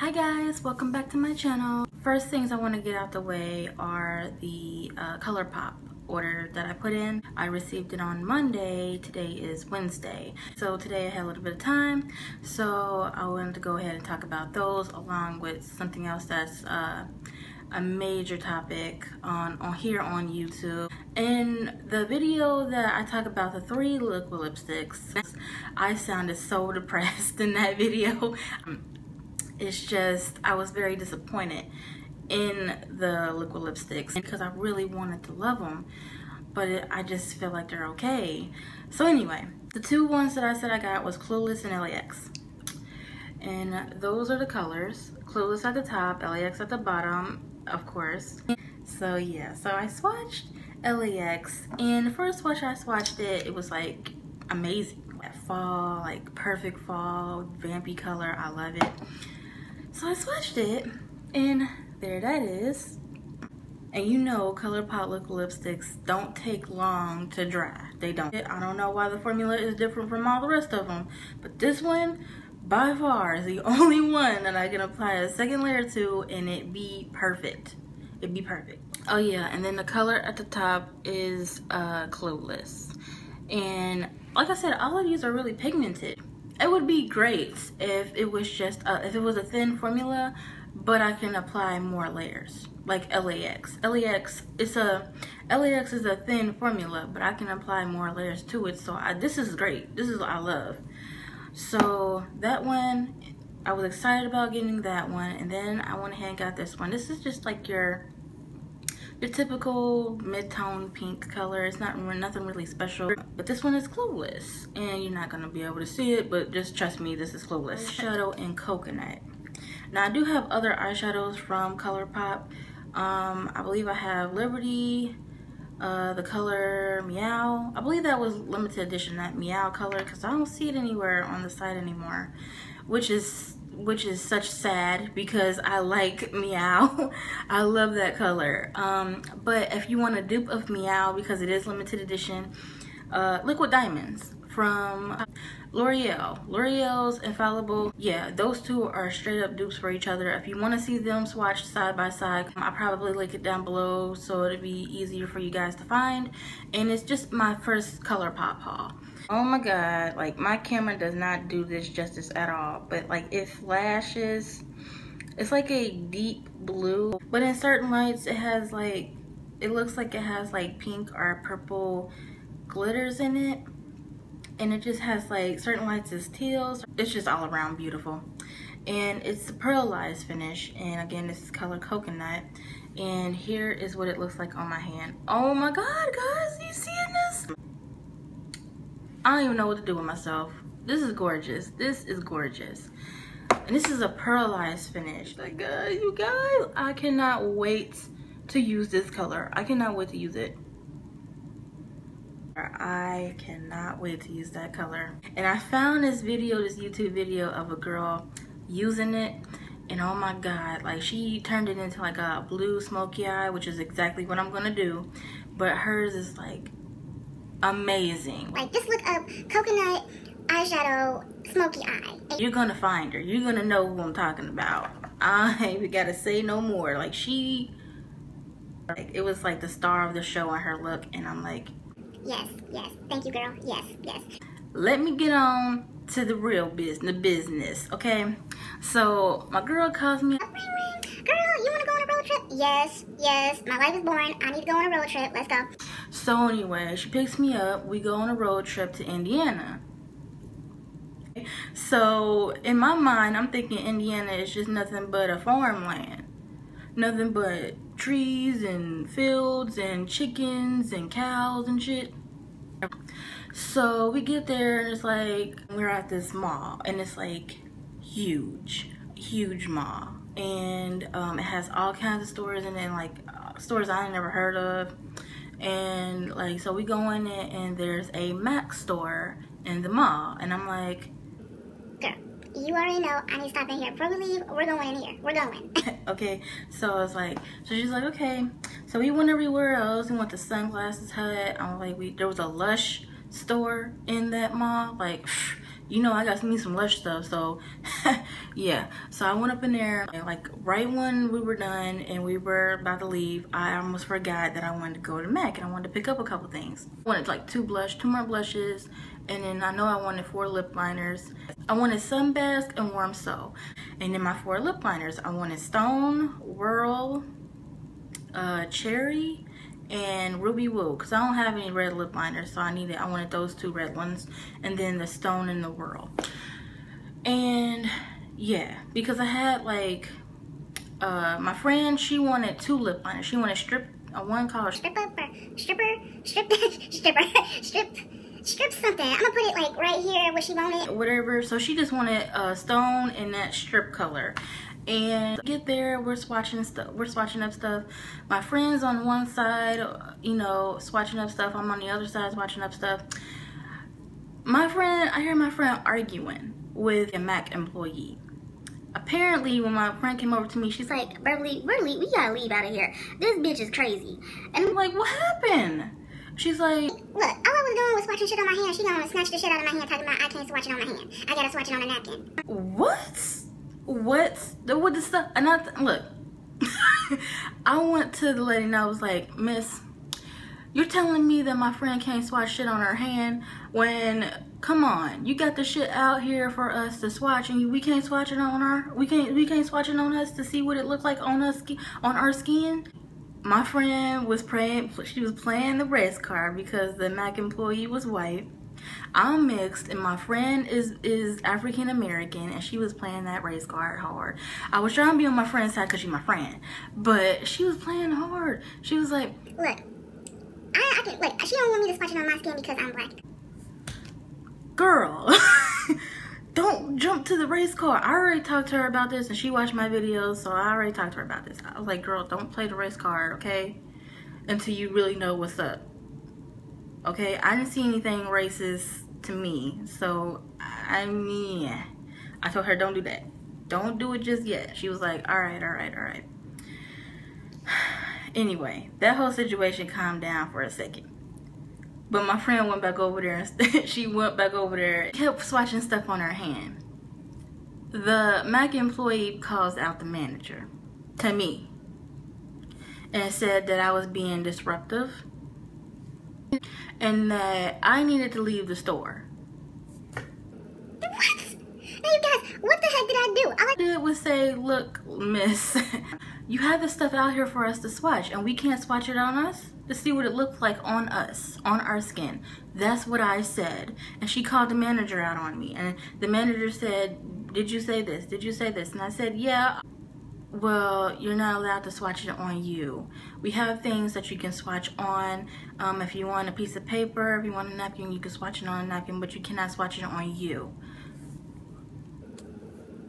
Hi guys, welcome back to my channel. First things I want to get out the way are the uh, ColourPop order that I put in. I received it on Monday, today is Wednesday. So today I had a little bit of time, so I wanted to go ahead and talk about those along with something else that's uh, a major topic on, on here on YouTube. In the video that I talk about the three liquid lipsticks, I sounded so depressed in that video it's just I was very disappointed in the liquid lipsticks because I really wanted to love them but it, I just feel like they're okay. So anyway the two ones that I said I got was Clueless and LAX and those are the colors. Clueless at the top LAX at the bottom of course. So yeah so I swatched LAX and the first swatch I swatched it it was like amazing. Fall like perfect fall vampy color I love it so I swatched it and there that is. And you know ColourPop liquid lipsticks don't take long to dry. They don't. I don't know why the formula is different from all the rest of them. But this one, by far, is the only one that I can apply a second layer to and it be perfect. It'd be perfect. Oh yeah, and then the color at the top is uh, Clueless. And like I said, all of these are really pigmented it would be great if it was just uh, if it was a thin formula but I can apply more layers like LAX LAX it's a LAX is a thin formula but I can apply more layers to it. So I, this is great. This is what I love. So that one I was excited about getting that one. And then I went ahead and got this one. This is just like your your typical mid-tone pink color. It's not nothing really special, but this one is Clueless. And you're not gonna be able to see it, but just trust me, this is Clueless. Shadow in Coconut. Now I do have other eyeshadows from ColourPop. Um, I believe I have Liberty, uh, the color Meow. I believe that was limited edition, that Meow color, because I don't see it anywhere on the site anymore, which is which is such sad because I like Meow. I love that color. Um, but if you want a dupe of Meow because it is limited edition, uh, Liquid Diamonds from L'Oreal. L'Oreal's Infallible. Yeah, those two are straight up dupes for each other. If you want to see them swatched side by side, I'll probably link it down below so it'll be easier for you guys to find. And it's just my first ColourPop haul. Oh my god, like my camera does not do this justice at all. But like it flashes, it's like a deep blue. But in certain lights it has like, it looks like it has like pink or purple glitters in it. And it just has like certain lights is teals. It's just all around beautiful. And it's a pearlized finish. And again, this is color coconut. And here is what it looks like on my hand. Oh my god, guys, you this? I don't even know what to do with myself. This is gorgeous. This is gorgeous. And this is a pearlized finish. Like, guys, you guys, I cannot wait to use this color. I cannot wait to use it. I cannot wait to use that color. And I found this video, this YouTube video of a girl using it. And oh my God, like she turned it into like a blue smoky eye, which is exactly what I'm gonna do. But hers is like amazing. Like, just look up coconut eyeshadow smoky eye. You're gonna find her. You're gonna know who I'm talking about. I we gotta say no more. Like, she, like, it was like the star of the show on her look, and I'm like, yes, yes, thank you, girl. Yes, yes. Let me get on to the real business, the business, okay? So, my girl calls me. Ring, ring. Girl, you wanna go on a road trip? Yes, yes. My life is boring. I need to go on a road trip. Let's go. So anyway, she picks me up. We go on a road trip to Indiana. So in my mind, I'm thinking Indiana is just nothing but a farmland. Nothing but trees and fields and chickens and cows and shit. So we get there and it's like, we're at this mall and it's like huge, huge mall. And um, it has all kinds of stores in it, like uh, stores I never heard of and like so we go in it and there's a Mac store in the mall. And I'm like girl you already know I need to stop in here. Before we leave we're going in here. We're going. Okay so I was like so she's like okay. So we went everywhere else we went to sunglasses hut. I'm like we there was a lush store in that mall. Like you know I got me some Lush stuff. So yeah, so I went up in there and like right when we were done and we were about to leave. I almost forgot that I wanted to go to MAC and I wanted to pick up a couple things. I wanted like two blush, two more blushes, and then I know I wanted four lip liners. I wanted Sunbasque and Warm Soul. And then my four lip liners, I wanted Stone, Whirl, uh, Cherry, and Ruby Woo because I don't have any red lip liners so I needed I wanted those two red ones and then the stone in the whirl and yeah because I had like uh my friend she wanted two lip liners. She wanted strip uh, one called stripper stripper strip stripper strip strip something. I'm gonna put it like right here what she wanted. Whatever. So she just wanted a uh, stone in that strip color and get there we're swatching stuff we're swatching up stuff my friends on one side you know swatching up stuff i'm on the other side swatching up stuff my friend i hear my friend arguing with a mac employee apparently when my friend came over to me she's like beverly beverly we gotta leave out of here this bitch is crazy and i'm like what happened She's like, Look, all I was doing was swatching shit on my hand. She gonna snatch the shit out of my hand talking about I can't swatch it on my hand. I gotta swatch it on a napkin. What? What the what the stuff and I look I went to the lady and I was like miss you're telling me that my friend can't swatch shit on her hand when come on you got the shit out here for us to swatch and we can't swatch it on our we can't we can't swatch it on us to see what it looked like on us on our skin? My friend was praying she was playing the race card because the mac employee was white I'm mixed and my friend is is African American and she was playing that race card hard. I was trying to be on my friend's side because she's my friend, but she was playing hard. She was like, look, I, I can look. She don't want me to swatch it on my skin because I'm black. Girl. don't jump to the race card. I already talked to her about this and she watched my videos, so I already talked to her about this. I was like, girl, don't play the race card, okay? Until you really know what's up okay i didn't see anything racist to me so i mean i told her don't do that. Don't do it just yet. She was like all right all right all right. Anyway that whole situation calmed down for a second. But my friend went back over there and she went back over there kept swatching stuff on her hand. The mac employee calls out the manager to me and said that i was being disruptive and that I needed to leave the store. What? You guys, what the heck did I do? All I did was say, look, miss, you have this stuff out here for us to swatch and we can't swatch it on us to see what it looks like on us, on our skin. That's what I said. And she called the manager out on me. And the manager said, did you say this? Did you say this? And I said, yeah well, you're not allowed to swatch it on you. We have things that you can swatch on. Um, if you want a piece of paper, if you want a napkin, you can swatch it on a napkin, but you cannot swatch it on you.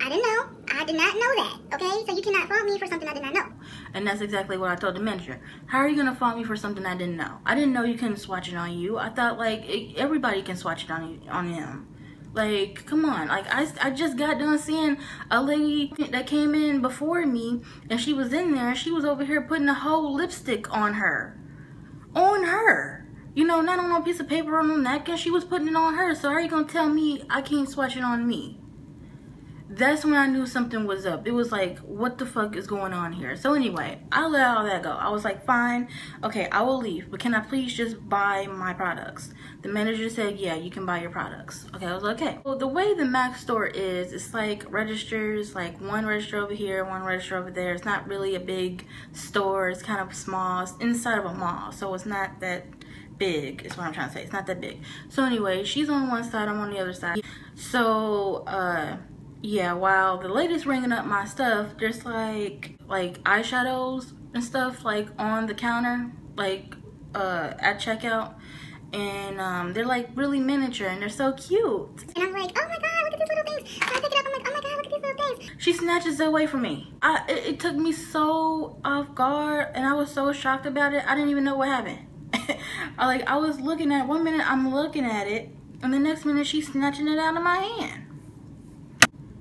I didn't know. I did not know that. Okay, so you cannot fault me for something I did not know. And that's exactly what I told the manager. How are you gonna fault me for something I didn't know? I didn't know you couldn't swatch it on you. I thought like it, everybody can swatch it on on them. Like, come on. Like, I, I just got done seeing a lady that came in before me, and she was in there, and she was over here putting a whole lipstick on her. On her. You know, not on a piece of paper on a napkin. She was putting it on her. So how are you going to tell me I can't swatch it on me? That's when I knew something was up. It was like, what the fuck is going on here? So anyway, I let all that go. I was like, fine, okay, I will leave, but can I please just buy my products? The manager said, yeah, you can buy your products. Okay, I was like, okay. Well, the way the Mac store is, it's like registers, like one register over here, one register over there. It's not really a big store. It's kind of small. It's inside of a mall, so it's not that big is what I'm trying to say. It's not that big. So anyway, she's on one side, I'm on the other side. So, uh, yeah, while the lady's ringing up my stuff, there's like like eyeshadows and stuff like on the counter, like uh at checkout. And um, they're like really miniature and they're so cute. And I'm like, oh my god, look at these little things. So I pick it up, I'm like, oh my god, look at these little things. She snatches it away from me. I it, it took me so off guard and I was so shocked about it. I didn't even know what happened. I like I was looking at one minute I'm looking at it and the next minute she's snatching it out of my hand.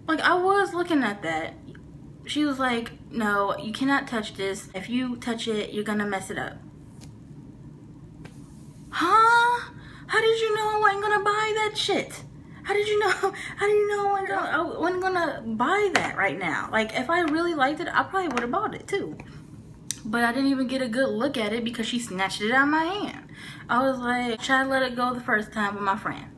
Like, I was looking at that. She was like, no, you cannot touch this. If you touch it, you're gonna mess it up. Huh? How did you know I wasn't gonna buy that shit? How did you know? How did you know I wasn't gonna, buy that right now? Like, if I really liked it, I probably would have bought it too. But I didn't even get a good look at it because she snatched it out of my hand. I was like, try to let it go the first time with my friend.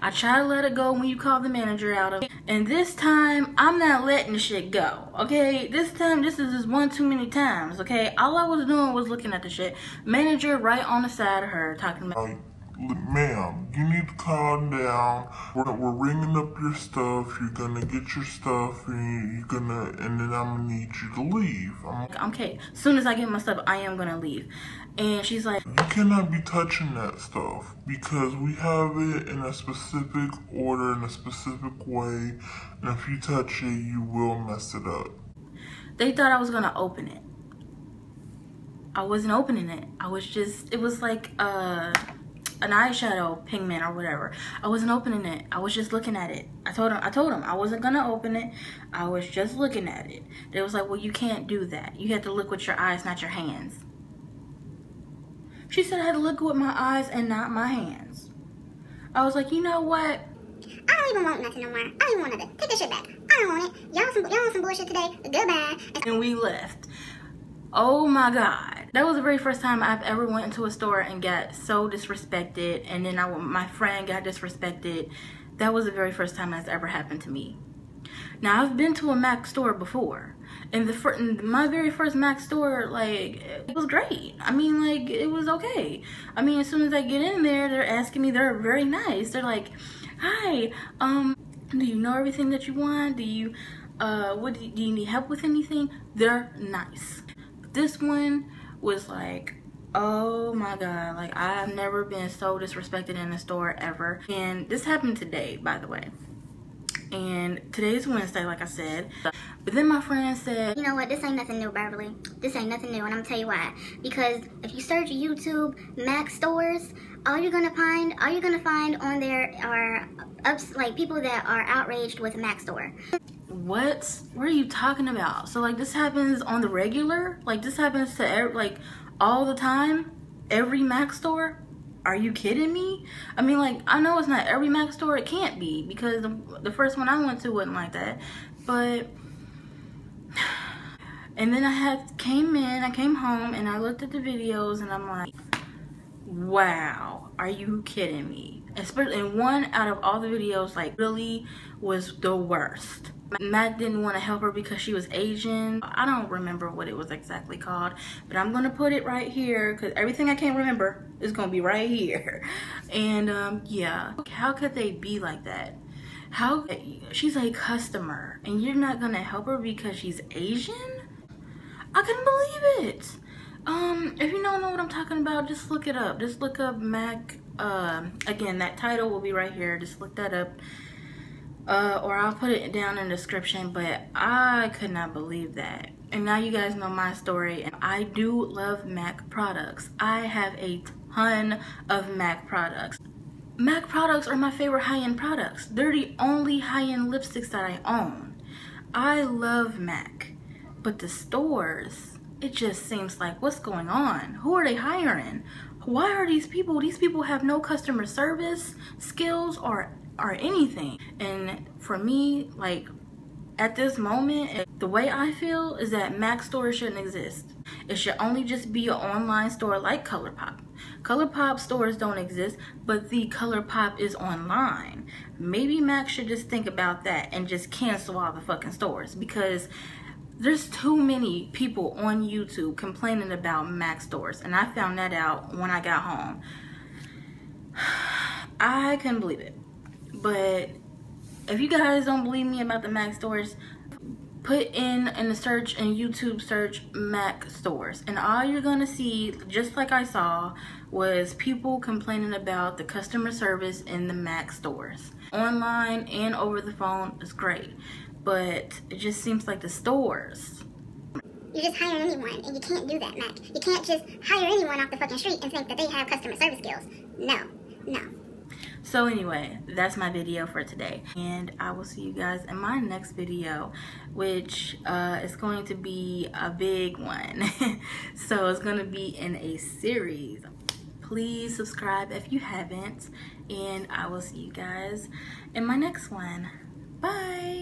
I try to let it go when you call the manager out of it. And this time, I'm not letting the shit go, okay? This time, this is just one too many times, okay? All I was doing was looking at the shit. Manager right on the side of her talking about um, ma'am, you need to calm down. We're, we're ringing up your stuff. You're gonna get your stuff, and you're gonna, and then I'm gonna need you to leave. I'm, okay. As soon as I get my stuff, I am gonna leave. And she's like, You cannot be touching that stuff because we have it in a specific order, in a specific way, and if you touch it, you will mess it up. They thought I was gonna open it. I wasn't opening it. I was just, it was like, uh, an eyeshadow pigment or whatever. I wasn't opening it. I was just looking at it. I told him I told him I wasn't gonna open it. I was just looking at it. They was like, well, you can't do that. You have to look with your eyes, not your hands. She said I had to look with my eyes and not my hands. I was like, you know what? I don't even want nothing no more. I don't even want nothing. Take this shit back. I don't want it. Y'all some y'all some bullshit today. Goodbye. And we left. Oh my god. That was the very first time I've ever went into a store and got so disrespected and then I, my friend got disrespected. That was the very first time that's ever happened to me. Now I've been to a Mac store before and the my very first Mac store like it was great. I mean like it was okay. I mean as soon as I get in there they're asking me they're very nice. They're like, "Hi, um do you know everything that you want? Do you uh what do you, do you need help with anything?" They're nice. This one was like, oh my god, like I've never been so disrespected in a store ever. And this happened today, by the way. And today's Wednesday, like I said. But then my friend said, You know what, this ain't nothing new, Beverly. This ain't nothing new, and I'm gonna tell you why. Because if you search YouTube Mac stores, all you're gonna find, all you're gonna find on there are ups like people that are outraged with Mac store what what are you talking about? So like this happens on the regular? Like this happens to every, like all the time? Every mac store? Are you kidding me? I mean like i know it's not every mac store it can't be because the, the first one i went to wasn't like that but and then i had came in i came home and i looked at the videos and i'm like wow are you kidding me? Especially in one out of all the videos like really was the worst Mac didn't want to help her because she was Asian. I don't remember what it was exactly called, but I'm going to put it right here because everything I can't remember is going to be right here. And um, yeah, how could they be like that? How she's a customer and you're not going to help her because she's Asian? I couldn't believe it. Um, if you don't know what I'm talking about, just look it up. Just look up Mac. Uh, again, that title will be right here. Just look that up uh, or I'll put it down in the description, but I could not believe that. And now you guys know my story, and I do love MAC products. I have a ton of MAC products. MAC products are my favorite high-end products. They're the only high-end lipsticks that I own. I love MAC, but the stores, it just seems like, what's going on? Who are they hiring? Why are these people, these people have no customer service skills or or anything. And for me, like at this moment, the way I feel is that Mac stores shouldn't exist. It should only just be an online store like ColourPop. ColourPop stores don't exist, but the ColourPop is online. Maybe Mac should just think about that and just cancel all the fucking stores because there's too many people on YouTube complaining about Mac stores, and I found that out when I got home. I couldn't believe it. But if you guys don't believe me about the Mac stores, put in in the search and YouTube search Mac stores. And all you're gonna see, just like I saw, was people complaining about the customer service in the Mac stores. Online and over the phone is great, but it just seems like the stores you just hire anyone, and you can't do that, Mac. You can't just hire anyone off the fucking street and think that they have customer service skills. No, no. So anyway, that's my video for today. And I will see you guys in my next video, which uh, is going to be a big one. so it's going to be in a series. Please subscribe if you haven't. and I will see you guys in my next one. Bye!